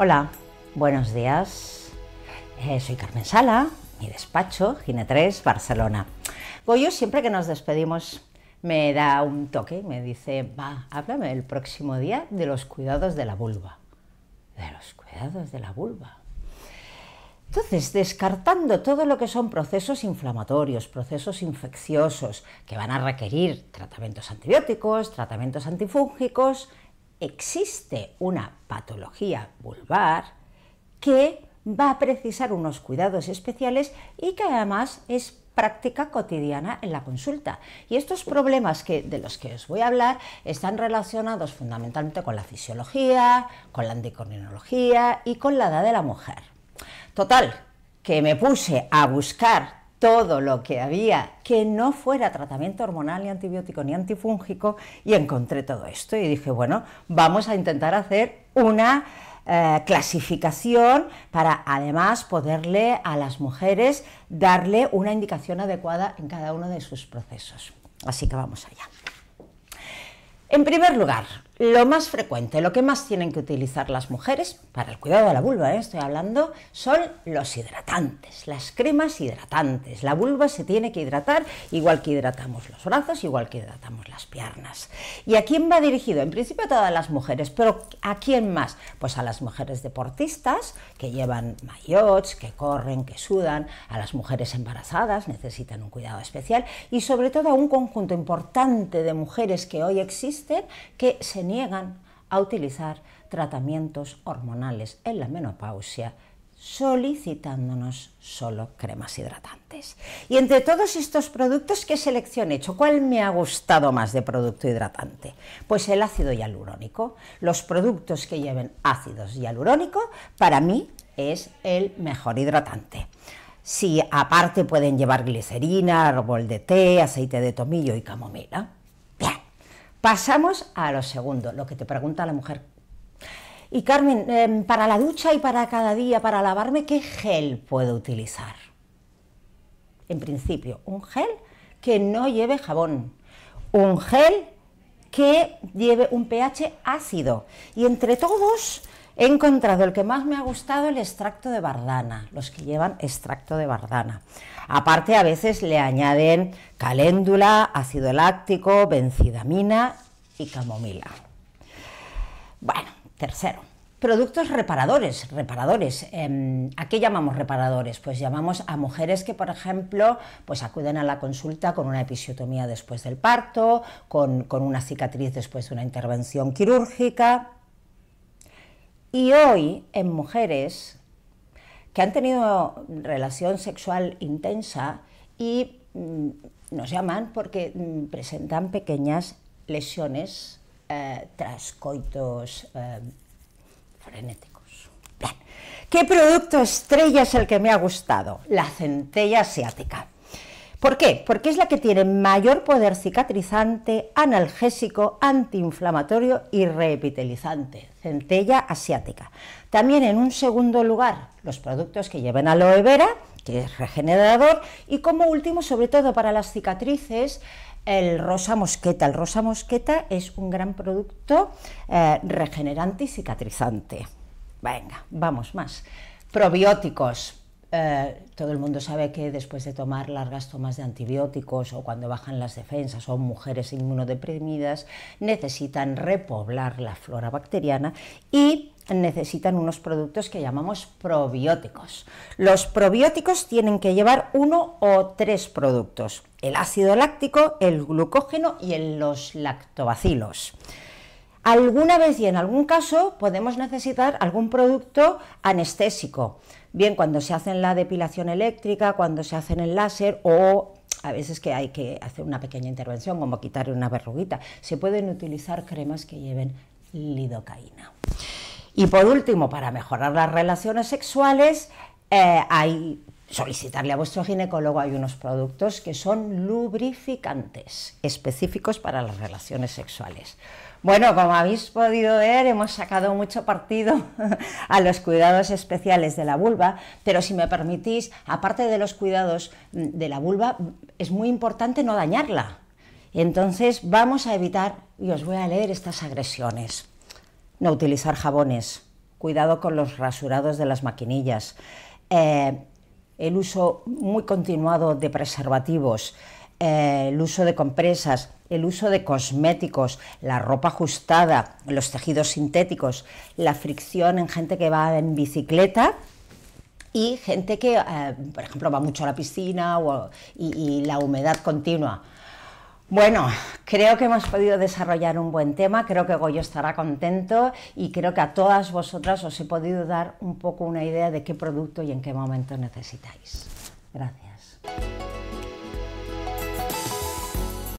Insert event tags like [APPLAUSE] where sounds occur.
Hola, buenos días. Eh, soy Carmen Sala, mi despacho, Gine 3, Barcelona. Goyo, siempre que nos despedimos, me da un toque, me dice, va, háblame el próximo día de los cuidados de la vulva. De los cuidados de la vulva. Entonces, descartando todo lo que son procesos inflamatorios, procesos infecciosos, que van a requerir tratamientos antibióticos, tratamientos antifúngicos, existe una patología vulvar que va a precisar unos cuidados especiales y que además es práctica cotidiana en la consulta. Y estos problemas que, de los que os voy a hablar están relacionados fundamentalmente con la fisiología, con la endocrinología y con la edad de la mujer. Total, que me puse a buscar todo lo que había que no fuera tratamiento hormonal, ni antibiótico, ni antifúngico, y encontré todo esto. Y dije, bueno, vamos a intentar hacer una eh, clasificación para además poderle a las mujeres darle una indicación adecuada en cada uno de sus procesos. Así que vamos allá. En primer lugar, lo más frecuente, lo que más tienen que utilizar las mujeres para el cuidado de la vulva, ¿eh? estoy hablando, son los hidratantes, las cremas hidratantes. La vulva se tiene que hidratar igual que hidratamos los brazos, igual que hidratamos las piernas. ¿Y a quién va dirigido? En principio a todas las mujeres, pero ¿a quién más? Pues a las mujeres deportistas que llevan maillots, que corren, que sudan, a las mujeres embarazadas, necesitan un cuidado especial y sobre todo a un conjunto importante de mujeres que hoy existen que se niegan a utilizar tratamientos hormonales en la menopausia solicitándonos solo cremas hidratantes. Y entre todos estos productos, ¿qué selección he hecho? ¿Cuál me ha gustado más de producto hidratante? Pues el ácido hialurónico. Los productos que lleven ácidos hialurónico, para mí, es el mejor hidratante. Si aparte pueden llevar glicerina, árbol de té, aceite de tomillo y camomila, Pasamos a lo segundo, lo que te pregunta la mujer. Y Carmen, em, para la ducha y para cada día, para lavarme, ¿qué gel puedo utilizar? En principio, un gel que no lleve jabón, un gel que lleve un pH ácido. Y entre todos he encontrado el que más me ha gustado, el extracto de bardana, los que llevan extracto de bardana. Aparte, a veces le añaden caléndula, ácido láctico, bencidamina y camomila. Bueno, tercero, Productos reparadores, reparadores. Em, ¿A qué llamamos reparadores? Pues llamamos a mujeres que, por ejemplo, pues acuden a la consulta con una episiotomía después del parto, con, con una cicatriz después de una intervención quirúrgica. Y hoy, en mujeres que han tenido relación sexual intensa y mm, nos llaman porque mm, presentan pequeñas lesiones eh, tras coitos eh, frenéticos. ¿Qué producto estrella es el que me ha gustado? La centella asiática. ¿Por qué? Porque es la que tiene mayor poder cicatrizante, analgésico, antiinflamatorio y reepitelizante. Centella asiática. También en un segundo lugar, los productos que lleven aloe vera, que es regenerador, y como último, sobre todo para las cicatrices, el rosa mosqueta. El rosa mosqueta es un gran producto eh, regenerante y cicatrizante. Venga, vamos más. Probióticos, eh, todo el mundo sabe que después de tomar largas tomas de antibióticos o cuando bajan las defensas o mujeres inmunodeprimidas necesitan repoblar la flora bacteriana y necesitan unos productos que llamamos probióticos. Los probióticos tienen que llevar uno o tres productos, el ácido láctico, el glucógeno y los lactobacilos. Alguna vez y en algún caso podemos necesitar algún producto anestésico bien cuando se hace la depilación eléctrica, cuando se hace el láser o a veces que hay que hacer una pequeña intervención como quitar una verruguita. Se pueden utilizar cremas que lleven lidocaína. Y por último, para mejorar las relaciones sexuales, eh, hay solicitarle a vuestro ginecólogo hay unos productos que son lubrificantes específicos para las relaciones sexuales. Bueno, como habéis podido ver, hemos sacado mucho partido [LAUGHS] a los cuidados especiales de la vulva, pero si me permitís, aparte de los cuidados de la vulva, es muy importante no dañarla. Entonces vamos a evitar, y os voy a leer estas agresiones. No utilizar jabones cuidado con los rasurados de las maquinillas, eh, el uso muy continuado de preservativos, eh, el uso de compresas, el uso de cosméticos, la ropa ajustada, los tejidos sintéticos, la fricción en gente que va en bicicleta y gente que, eh, por ejemplo, va mucho a la piscina y la humedad continua. Bueno, creo que hemos podido desarrollar un buen tema, creo que Goyo estará contento y creo que a todas vosotras os he podido dar un poco una idea de qué producto y en qué momento necesitáis. Gracias.